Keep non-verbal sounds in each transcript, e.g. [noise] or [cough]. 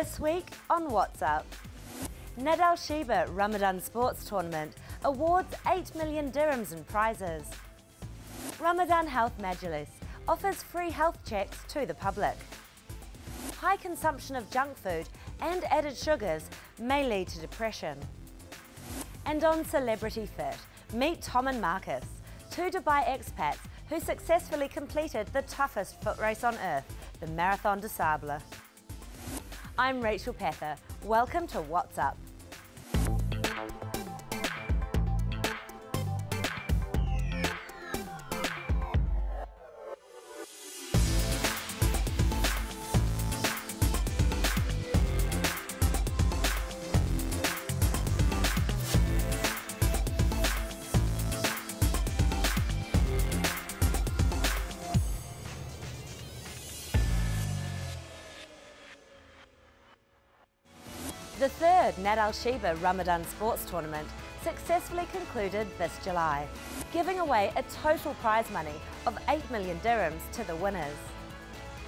This week on What's Up. Nad Sheba Ramadan Sports Tournament awards 8 million dirhams in prizes. Ramadan Health Majlis offers free health checks to the public. High consumption of junk food and added sugars may lead to depression. And on Celebrity Fit, meet Tom and Marcus, two Dubai expats who successfully completed the toughest foot race on earth, the Marathon des Sables. I'm Rachel Pather. Welcome to What's Up. Nad Al Sheba Ramadan Sports Tournament successfully concluded this July, giving away a total prize money of 8 million dirhams to the winners.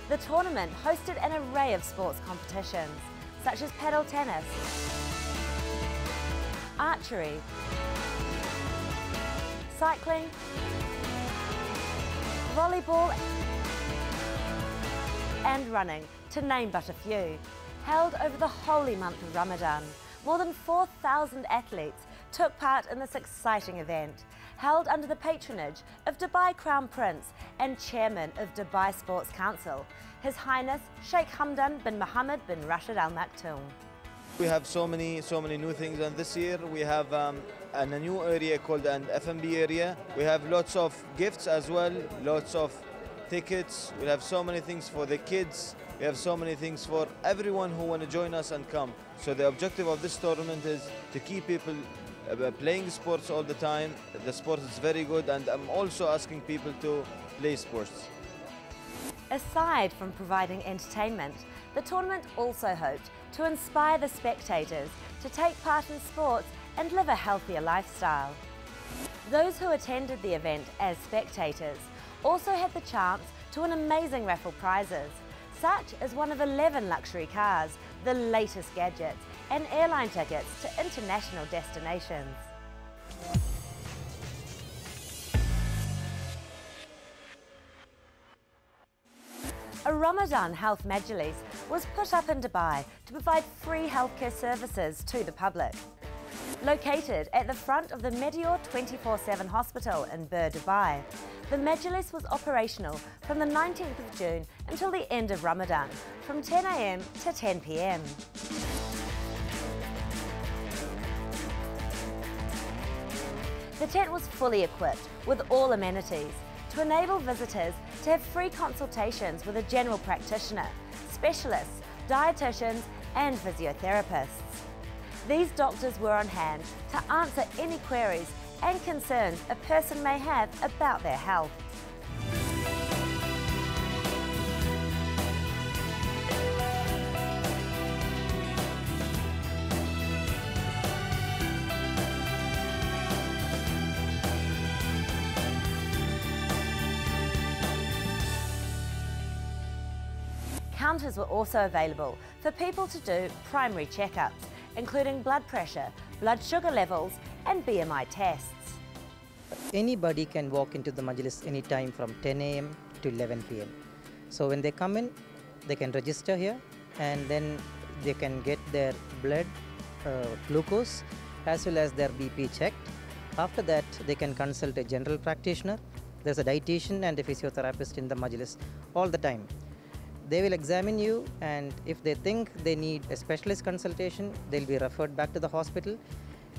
The tournament hosted an array of sports competitions, such as paddle tennis, archery, cycling, volleyball and running, to name but a few held over the holy month of Ramadan. More than 4,000 athletes took part in this exciting event, held under the patronage of Dubai Crown Prince and Chairman of Dubai Sports Council, His Highness Sheikh Hamdan bin Mohammed bin Rashid Al Maktoum. We have so many, so many new things, and this year we have um, an, a new area called an F&B area. We have lots of gifts as well, lots of tickets. We have so many things for the kids. We have so many things for everyone who want to join us and come. So the objective of this tournament is to keep people uh, playing sports all the time. The sport is very good, and I'm also asking people to play sports. Aside from providing entertainment, the tournament also hoped to inspire the spectators to take part in sports and live a healthier lifestyle. Those who attended the event as spectators also had the chance to win amazing raffle prizes, such as one of 11 luxury cars, the latest gadgets, and airline tickets to international destinations. A Ramadan Health Majlis was put up in Dubai to provide free healthcare services to the public. Located at the front of the Medeor 24-7 hospital in Bur, Dubai, the Majlis was operational from the 19th of June until the end of Ramadan, from 10am to 10pm. The tent was fully equipped with all amenities to enable visitors to have free consultations with a general practitioner, specialists, dietitians and physiotherapists. These doctors were on hand to answer any queries and concerns a person may have about their health. Counters were also available for people to do primary checkups, including blood pressure, blood sugar levels and BMI tests. Anybody can walk into the Majlis anytime from 10 a.m. to 11 p.m. So when they come in, they can register here and then they can get their blood uh, glucose as well as their BP checked. After that, they can consult a general practitioner. There's a dietitian and a physiotherapist in the Majlis all the time. They will examine you and if they think they need a specialist consultation, they'll be referred back to the hospital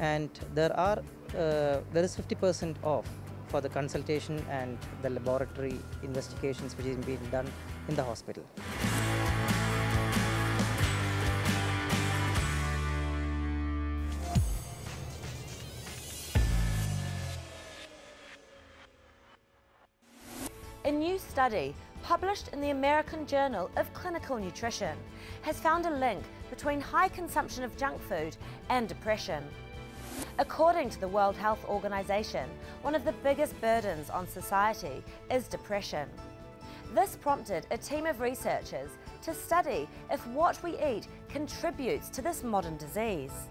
and there are uh, there is 50% off for the consultation and the laboratory investigations which is being done in the hospital. A new study published in the American Journal of Clinical Nutrition has found a link between high consumption of junk food and depression. According to the World Health Organization, one of the biggest burdens on society is depression. This prompted a team of researchers to study if what we eat contributes to this modern disease.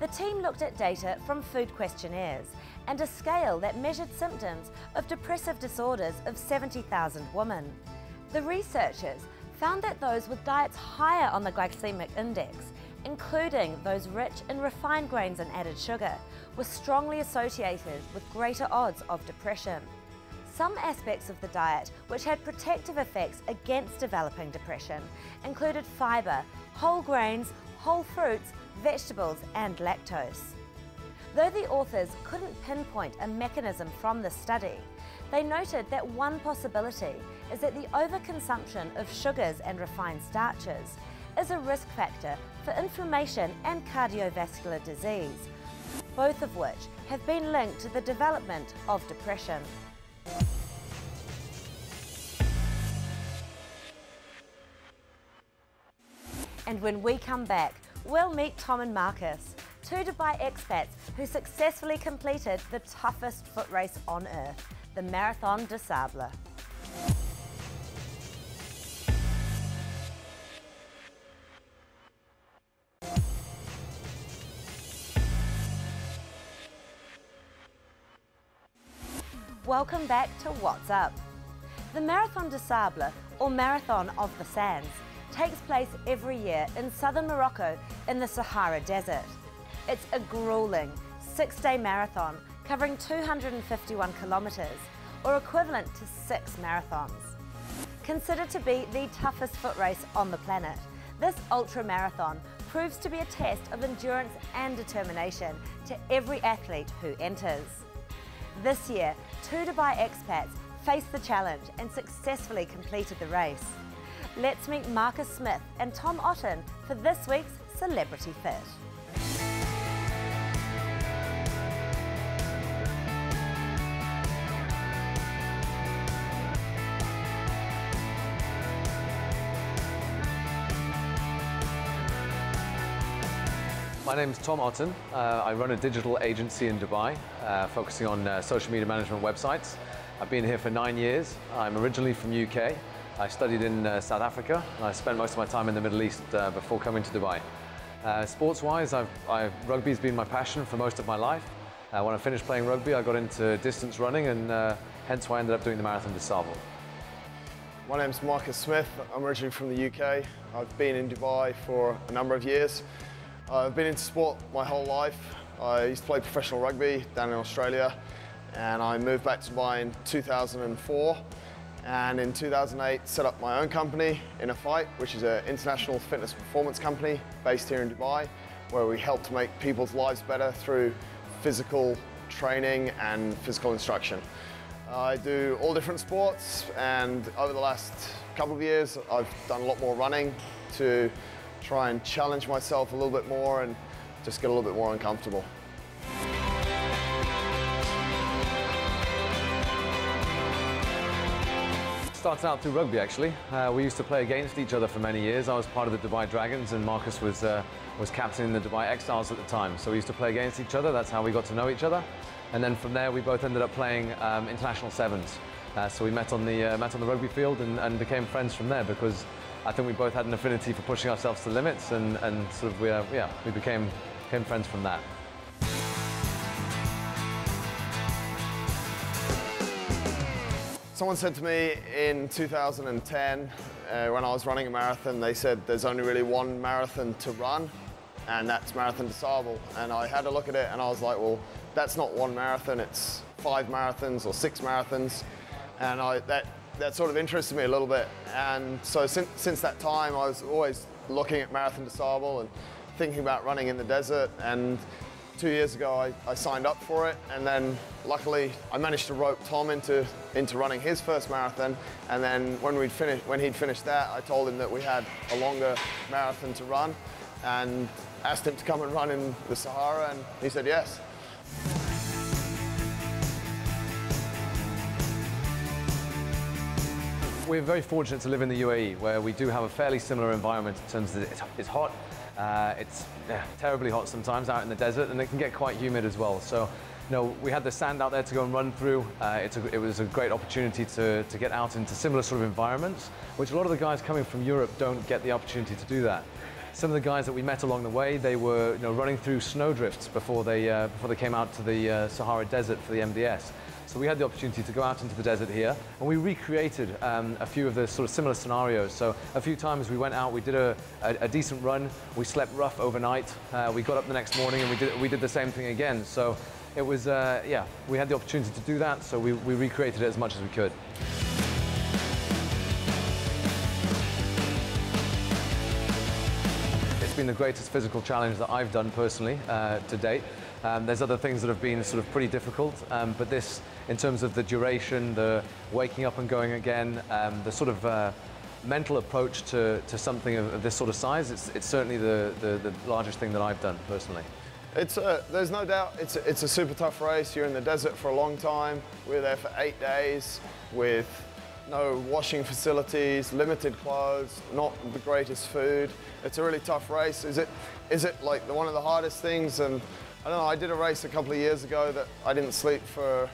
The team looked at data from food questionnaires and a scale that measured symptoms of depressive disorders of 70,000 women. The researchers found that those with diets higher on the glycemic index, including those rich in refined grains and added sugar, were strongly associated with greater odds of depression. Some aspects of the diet which had protective effects against developing depression included fibre, whole grains, whole fruits, vegetables and lactose. Though the authors couldn't pinpoint a mechanism from the study, they noted that one possibility is that the overconsumption of sugars and refined starches is a risk factor for inflammation and cardiovascular disease, both of which have been linked to the development of depression. And when we come back, we'll meet Tom and Marcus, two Dubai expats who successfully completed the toughest foot race on earth, the Marathon des Sables. Welcome back to What's Up. The Marathon des Sables, or Marathon of the Sands, takes place every year in southern Morocco in the Sahara Desert. It's a grueling six-day marathon covering 251 kilometres, or equivalent to six marathons. Considered to be the toughest foot race on the planet, this ultra marathon proves to be a test of endurance and determination to every athlete who enters. This year, two Dubai expats faced the challenge and successfully completed the race. Let's meet Marcus Smith and Tom Otten for this week's Celebrity Fit. My name is Tom Otten. Uh, I run a digital agency in Dubai, uh, focusing on uh, social media management websites. I've been here for nine years. I'm originally from UK. I studied in uh, South Africa. And I spent most of my time in the Middle East uh, before coming to Dubai. Uh, Sports-wise, rugby's been my passion for most of my life. Uh, when I finished playing rugby, I got into distance running, and uh, hence why I ended up doing the Marathon des Sables. My name's Marcus Smith. I'm originally from the UK. I've been in Dubai for a number of years. I've been into sport my whole life. I used to play professional rugby down in Australia and I moved back to Dubai in 2004 and in 2008 set up my own company, InnerFight, which is an international fitness performance company based here in Dubai where we help to make people's lives better through physical training and physical instruction. I do all different sports and over the last couple of years I've done a lot more running to try and challenge myself a little bit more and just get a little bit more uncomfortable. Started out through rugby actually. Uh, we used to play against each other for many years. I was part of the Dubai Dragons and Marcus was, uh, was captain in the Dubai Exiles at the time. So we used to play against each other. That's how we got to know each other. And then from there we both ended up playing um, international sevens. Uh, so we met on the, uh, met on the rugby field and, and became friends from there because I think we both had an affinity for pushing ourselves to limits and, and sort of we, uh, yeah, we became, became friends from that. Someone said to me in 2010, uh, when I was running a marathon, they said there's only really one marathon to run, and that's Marathon des Sables. And I had a look at it and I was like, well, that's not one marathon, it's five marathons or six marathons. And I, that, that sort of interested me a little bit. And so since, since that time, I was always looking at Marathon des Sables and thinking about running in the desert. And two years ago, I, I, signed up for it, and then luckily I managed to rope Tom into into running his first marathon. And then when we'd finished, when he'd finished that, I told him that we had a longer marathon to run, and asked him to come and run in the Sahara, and he said yes. We're very fortunate to live in the UAE, where we do have a fairly similar environment in terms of it's hot, uh, it's yeah, terribly hot sometimes out in the desert, and it can get quite humid as well. So you know, we had the sand out there to go and run through. Uh, a, it was a great opportunity to, to get out into similar sort of environments, which a lot of the guys coming from Europe don't get the opportunity to do that. Some of the guys that we met along the way, they were you know, running through snowdrifts before they, uh, before they came out to the uh, Sahara Desert for the MDS. So we had the opportunity to go out into the desert here, and we recreated um, a few of the sort of similar scenarios. So a few times we went out, we did a, a, a decent run, we slept rough overnight, uh, we got up the next morning and we did, we did the same thing again. So it was, uh, yeah, we had the opportunity to do that, so we, we recreated it as much as we could. It's been the greatest physical challenge that I've done personally uh, to date. Um, there's other things that have been sort of pretty difficult, um, but this, in terms of the duration, the waking up and going again, um, the sort of uh, mental approach to, to something of, of, this sort of size, it's, it's certainly the, the, the largest thing that I've done personally. It's a, there's no doubt it's a, it's a super tough race. You're in the desert for a long time. We are there for eight days with no washing facilities, limited clothes, not the greatest food. It's a really tough race. Is it, is it like the, one of the hardest things? And I don't know, I did a race a couple of years ago that I didn't sleep for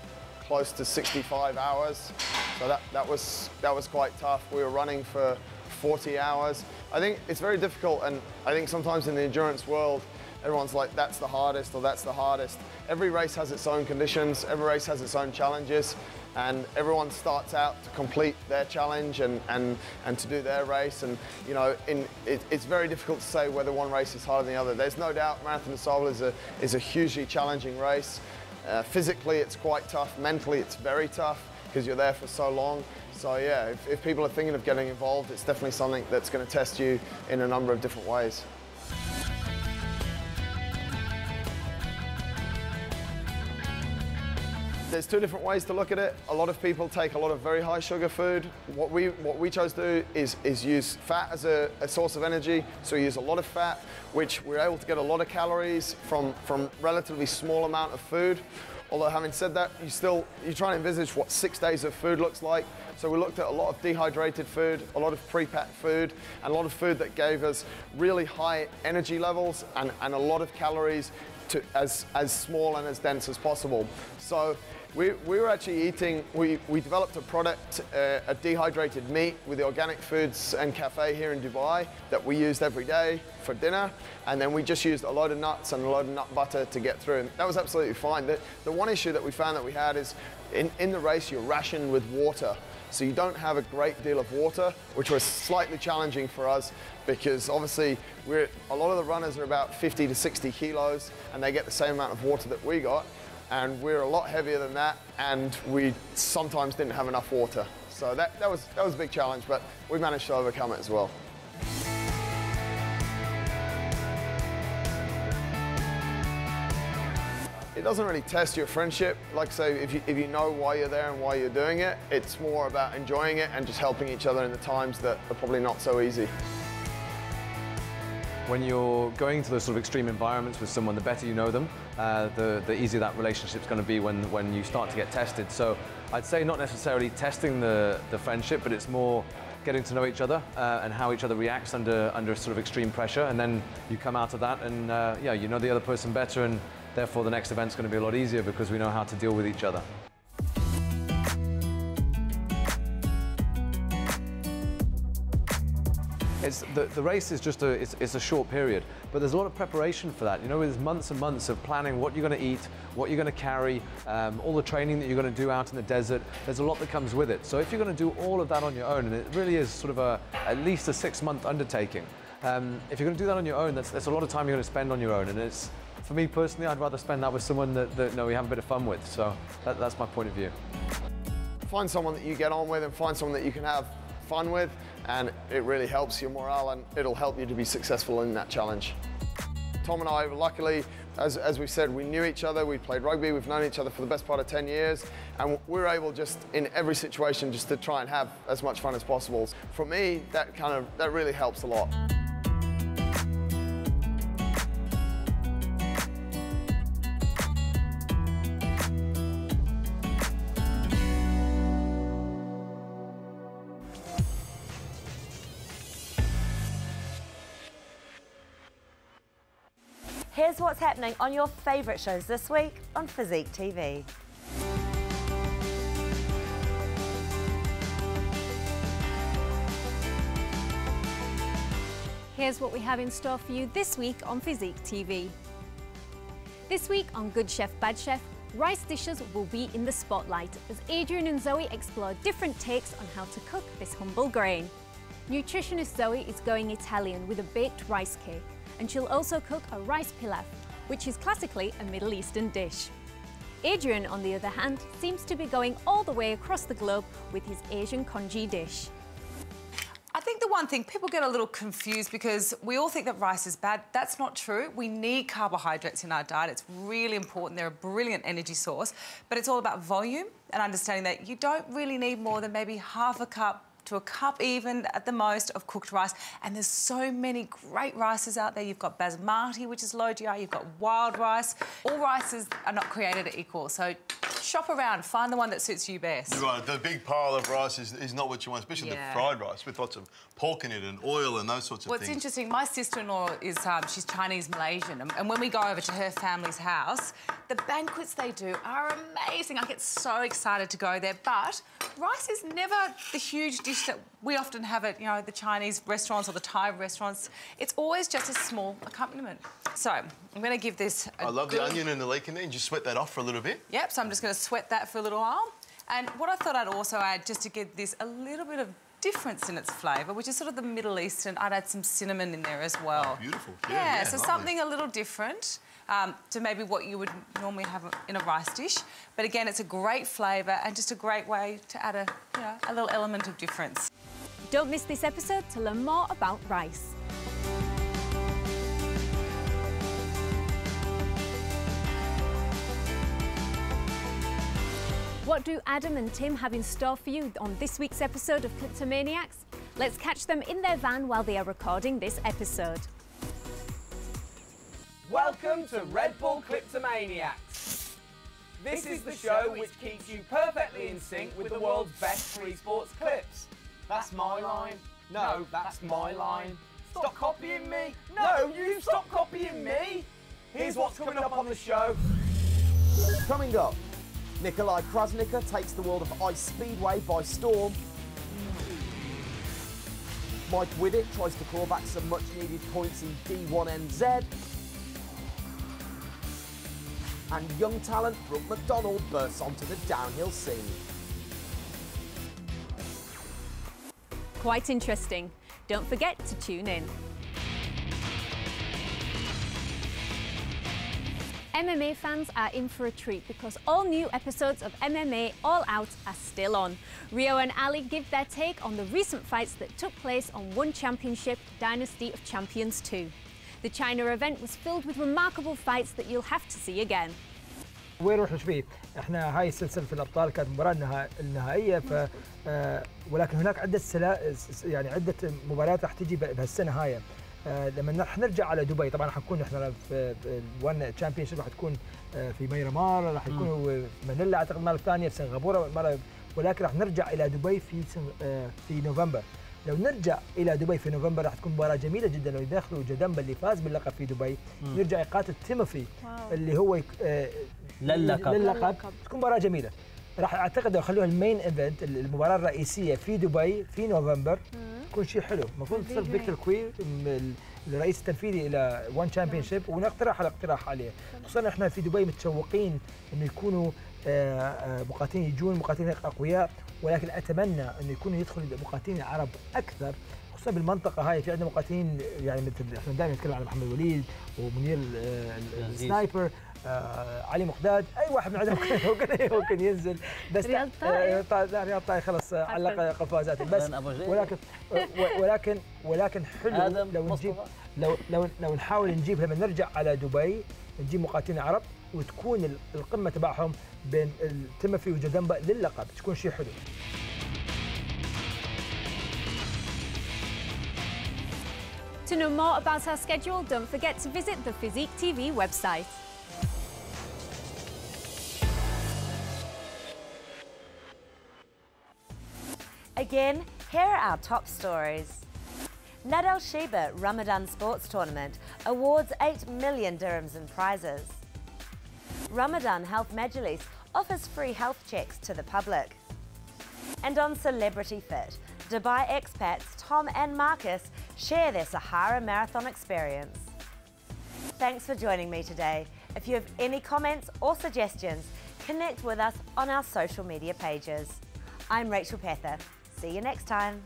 close to 65 hours. So that, that, was, that was quite tough. We were running for 40 hours. I think it's very difficult and I think sometimes in the endurance world, everyone's like, that's the hardest or that's the hardest. Every race has its own conditions, every race has its own challenges, and everyone starts out to complete their challenge and, and, and to do their race. And, you know, in, it, it's very difficult to say whether one race is harder than the other. There's no doubt Marathon des Sables is a, is a hugely challenging race. Uh, physically, it's quite tough. Mentally, it's very tough because you're there for so long. So yeah, if, if people are thinking of getting involved, it's definitely something that's going to test you in a number of different ways. There's two different ways to look at it. A lot of people take a lot of very high sugar food. What we, what we chose to do is, is use fat as a, a source of energy. So we use a lot of fat, which we're able to get a lot of calories from, from relatively small amount of food. Although having said that, you still, you try and envisage what six days of food looks like. So we looked at a lot of dehydrated food, a lot of pre-packed food, and a lot of food that gave us really high energy levels and, and a lot of calories to as, as small and as dense as possible. So we, we were actually eating, we, we developed a product, uh, a dehydrated meat with the Organic Foods and Cafe here in Dubai that we used every day for dinner. And then we just used a load of nuts and a load of nut butter to get through. And that was absolutely fine. The, the one issue that we found that we had is in, in the race, you're rationed with water. So you don't have a great deal of water, which was slightly challenging for us because obviously we're, a lot of the runners are about 50 to 60 kilos and they get the same amount of water that we got. And we're a lot heavier than that and we sometimes didn't have enough water. So that, that, was, that was a big challenge, but we managed to overcome it as well. it doesn't really test your friendship. Like I say, if you, if you know why you're there and why you're doing it, it's more about enjoying it and just helping each other in the times that are probably not so easy. When you're going to those sort of extreme environments with someone, the better you know them, uh, the, the easier that relationship's going to be when, when you start to get tested. So I'd say not necessarily testing the, the friendship, but it's more getting to know each other uh, and how each other reacts under, under sort of extreme pressure. And then you come out of that and, uh, yeah, you know the other person better and Therefore, the next event's going to be a lot easier because we know how to deal with each other. It's, the, the race is just a, it's, it's, a short period, but there's a lot of preparation for that. You know, there's months and months of planning what you're going to eat, what you're going to carry, um, all the training that you're going to do out in the desert. There's a lot that comes with it. So if you're going to do all of that on your own, and it really is sort of a, at least a six-month undertaking, um, if you're going to do that on your own, that's, that's a lot of time you're going to spend on your own, and it's for me personally, I'd rather spend that with someone that, that you know, we have a bit of fun with. So that, that's my point of view. Find someone that you get on with and find someone that you can have fun with and it really helps your morale and it'll help you to be successful in that challenge. Tom and I, luckily, as, as we said, we knew each other, we played rugby, we've known each other for the best part of 10 years, and we are able just, in every situation, just to try and have as much fun as possible. For me, that kind of, that really helps a lot. Happening on your favourite shows this week on Physique TV. Here's what we have in store for you this week on Physique TV. This week on Good Chef Bad Chef, rice dishes will be in the spotlight as Adrian and Zoe explore different takes on how to cook this humble grain. Nutritionist Zoe is going Italian with a baked rice cake, and she'll also cook a rice pilaf, which is classically a Middle Eastern dish. Adrian, on the other hand, seems to be going all the way across the globe with his Asian congee dish. I think the one thing people get a little confused because we all think that rice is bad. That's not true. We need carbohydrates in our diet. It's really important. They're a brilliant energy source, but it's all about volume and understanding that you don't really need more than maybe half a cup to a cup even at the most of cooked rice. And there's so many great rices out there. You've got basmati, which is low GI. You've got wild rice. All rices are not created equal. So shop around, find the one that suits you best. Right, the big pile of rice is, is not what you want, especially Yeah. the fried rice with lots of pork in it and oil and those sorts of What's things. What's interesting, my sister-in-law is um, she's Chinese Malaysian, and, and when we go over to her family's house, the banquets they do are amazing. I get so excited to go there. But rice is never the huge dish that we often have at you know the Chinese restaurants or the Thai restaurants. It's always just a small accompaniment. So I'm going to give this. I I love the onion and the leek in there. and just sweat that off for a little bit. Yep, so I'm just going to sweat that for a little while. And what I thought I'd also add, just to give this a little bit of difference in its flavour, which is sort of the Middle Eastern, I'd add some cinnamon in there as well. Oh, beautiful. Yeah, Yeah, yeah, so lovely. something a little different um, to maybe what you would normally have in a rice dish. But again, it's a great flavour and just a great way to add a, you know, a little element of difference. Don't miss this episode to learn more about rice. What do Adam and Tim have in store for you on this week's episode of Cliptomaniacs? Let's catch them in their van while they are recording this episode. Welcome to Red Bull Cliptomaniacs. This is the show which keeps you perfectly in sync with the world's best free sports clips. That's my line. No, that's my line. Stop copying me. No, you stop copying me. Here's what's coming up on the show. Coming up, Nikolai Krasnikov takes the world of ice speedway by storm. Mike Whiddett tries to claw back some much needed points in D1NZ. And young talent Brook MacDonald bursts onto the downhill scene. Quite interesting. Don't forget to tune in. MMA fans are in for a treat because all new episodes of MMA All Out are still on. Rio and Ali give their take on the recent fights that took place on One Championship Dynasty of Champions 2. The China event was filled with remarkable fights that you'll have to see again. وين نروح فيه؟ إحنا هاي السلسلة في الأبطال كانت المباراه النها- النهائية ف آه، ولكن هناك عدة سلا يعني عدة مباريات راح تجي بهالسنة هاي آه، لما رح نرجع على دبي طبعا حنكون إحنا في الون تشامبيون شيب راح تكون آه، في ميرامار راح يكون في مانيلا أعتقد المرة الثانية في سنغافورة ولكن راح نرجع إلى دبي في في نوفمبر لو نرجع إلى دبي في نوفمبر راح تكون مباراة جميلة جدا. لو يدخلوا جدمبا اللي فاز باللقب في دبي يرجع يقاتل تيموثي اللي هو يك- آه، للقب. للقب تكون مباراة جميلة. راح أعتقد لو خلوها المين إيفنت المباراة الرئيسية في دبي في نوفمبر يكون شيء حلو. المفروض تصير فيكتور كوي الرئيس التنفيذي إلى وان تشامبيون شيب ونقترح على اقتراح عليه. خصوصا إحنا في دبي متشوقين إنه يكونوا آه، آه، مقاتلين يجون مقاتلين أقوياء. ولكن أتمنى انه يكونوا يدخل مقاتلين العرب أكثر خصوصا بالمنطقة هاي. في عندنا مقاتلين يعني مثل إحنا دائما نتكلم عن محمد وليد ومنير ال- ال- السنايبر آه علي مقداد. أي واحد من عندهم ممكن [laughs] ممكن ينزل. بس رياض طائي. طا- لا، رياض طائي خلص آه، علق قفازاته [laughs] بس. ولكن ولكن ولكن حلو لو. نجيب لو لو لو نحاول نجيب لما نرجع على دبي نجيب مقاتلين عرب. وتكون ال- القمه تبعهم بين تيموثي وجدمبا للقب تكون شيء حلو To know more about our schedule, don't forget to visit the Physique TV website. Again, here are our top stories. Nadal Sheba Ramadan Sports Tournament awards 8 million dirhams in prizes. Ramadan Health Majlis offers free health checks to the public. And on Celebrity Fit, Dubai expats Tom and Marcus share their Sahara Marathon experience. Thanks for joining me today. If you have any comments or suggestions, connect with us on our social media pages. I'm Rachel Pether. See you next time.